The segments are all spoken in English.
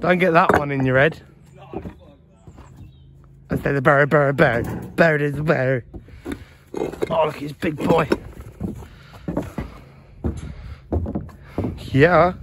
Don't get that one in your head. I said the bird, bird, bird. Bird is a bird. Oh, look, he's big boy. Yeah.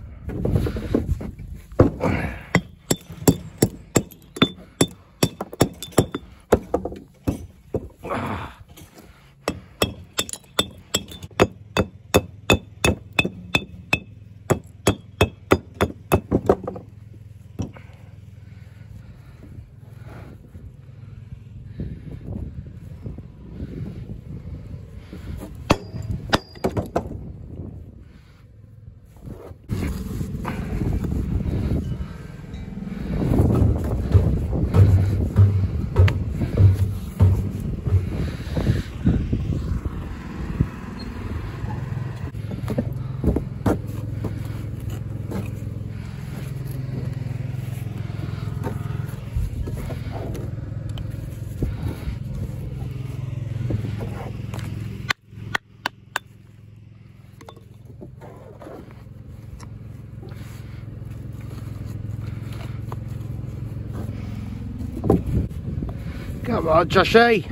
Come on, Joshy.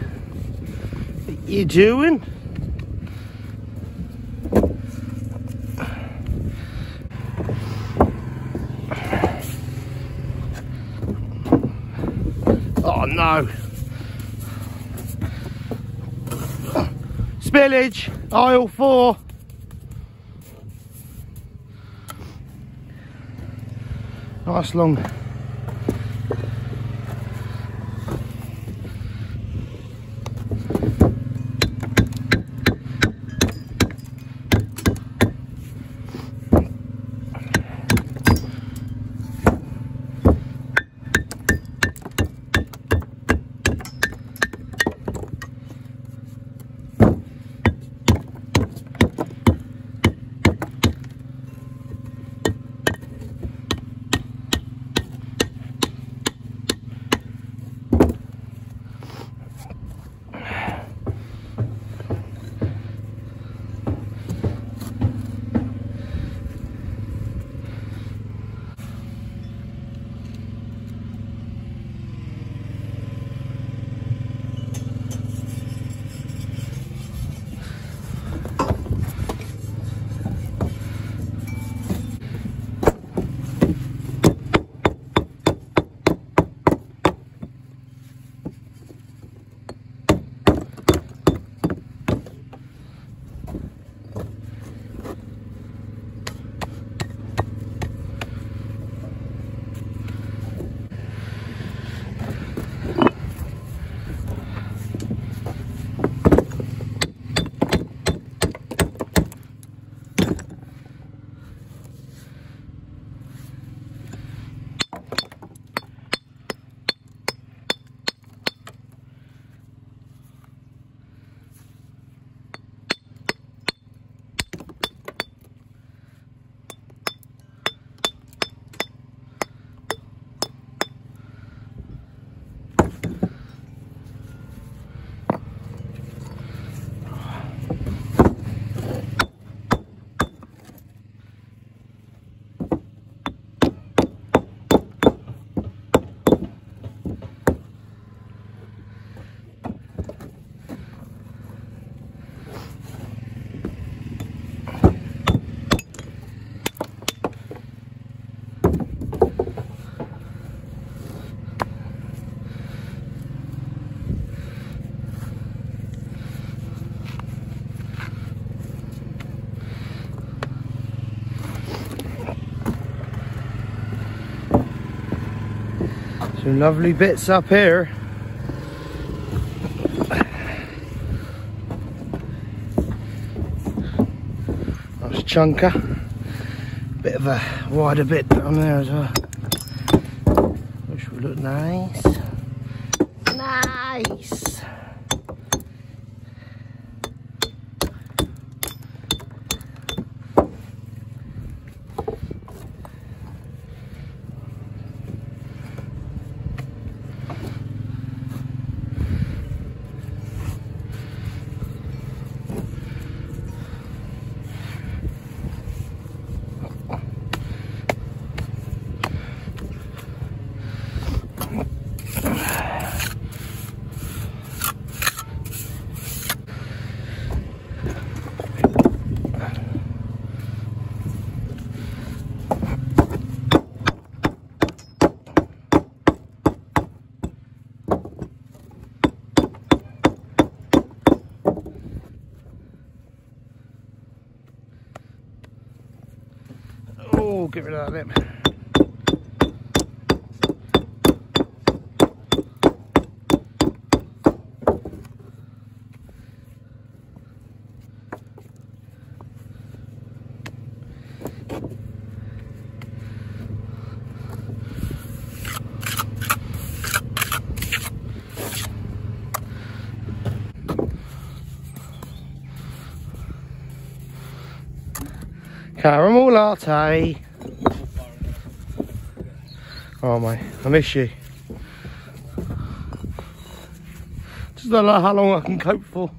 What you doing? Oh no. Spillage, aisle four. Nice long Some lovely bits up here. Nice chunker. Bit of a wider bit down there as well. Which will look nice. Nice. Get rid of that. Caramel latte. Oh mate, I miss you. Just don't know how long I can cope for.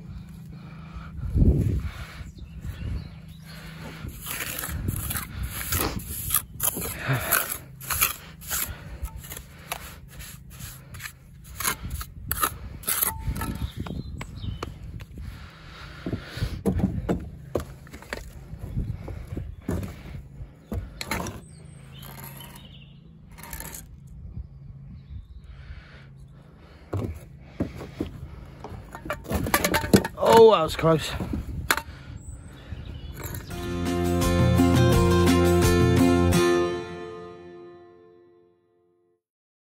Oh, that was close.